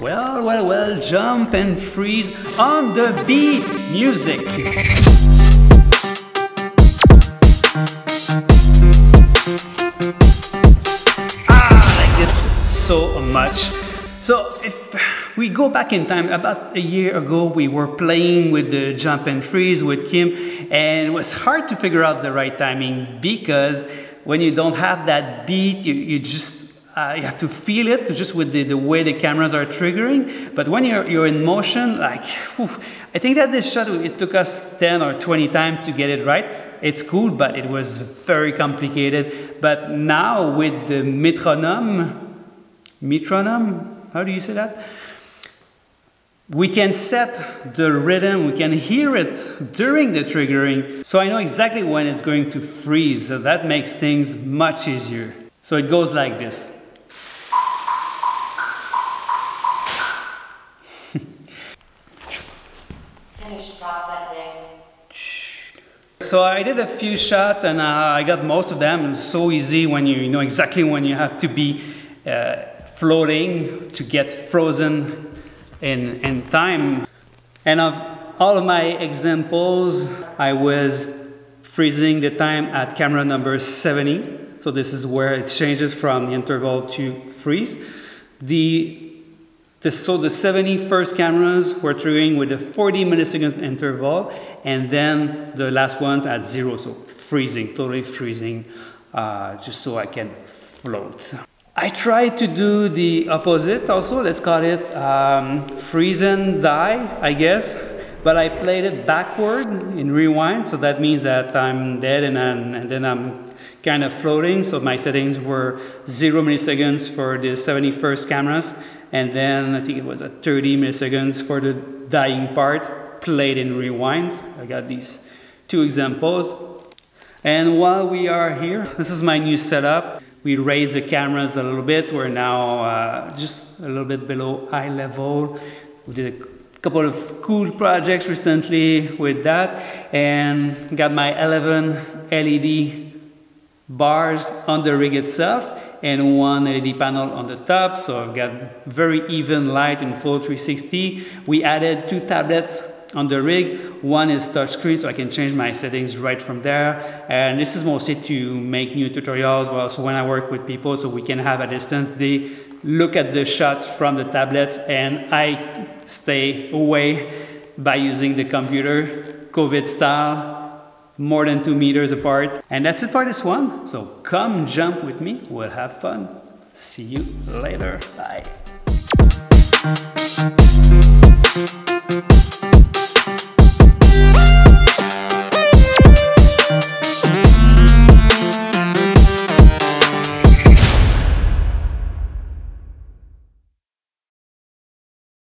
Well, well, well, jump and freeze on the beat music. ah, this so much. So if we go back in time, about a year ago, we were playing with the jump and freeze with Kim, and it was hard to figure out the right timing because when you don't have that beat, you, you just uh, you have to feel it just with the, the way the cameras are triggering. But when you're, you're in motion, like, whew, I think that this shot, it took us 10 or 20 times to get it right. It's cool, but it was very complicated. But now with the metronome, metronome, how do you say that? We can set the rhythm, we can hear it during the triggering, so I know exactly when it's going to freeze, so that makes things much easier. So it goes like this. So I did a few shots and uh, I got most of them. It's so easy when you know exactly when you have to be uh, floating to get frozen in, in time. And of all of my examples, I was freezing the time at camera number 70. So this is where it changes from the interval to freeze. The so the 70 first cameras were triggering with a 40 millisecond interval, and then the last ones at zero, so freezing, totally freezing, uh, just so I can float. I tried to do the opposite also, let's call it um, freeze and die, I guess, but I played it backward in rewind, so that means that I'm dead and, I'm, and then I'm kind of floating, so my settings were zero milliseconds for the 71st cameras, and then I think it was at 30 milliseconds for the dying part, played in rewind. I got these two examples. And while we are here, this is my new setup. We raised the cameras a little bit. We're now uh, just a little bit below eye level. We did a couple of cool projects recently with that and got my 11 LED bars on the rig itself and one LED panel on the top, so I've got very even light in full 360. We added two tablets on the rig. One is touchscreen, so I can change my settings right from there. And this is mostly to make new tutorials, but also when I work with people, so we can have a distance. They look at the shots from the tablets, and I stay away by using the computer, COVID style, more than two meters apart. And that's it for this one. So come jump with me, we'll have fun. See you later, bye.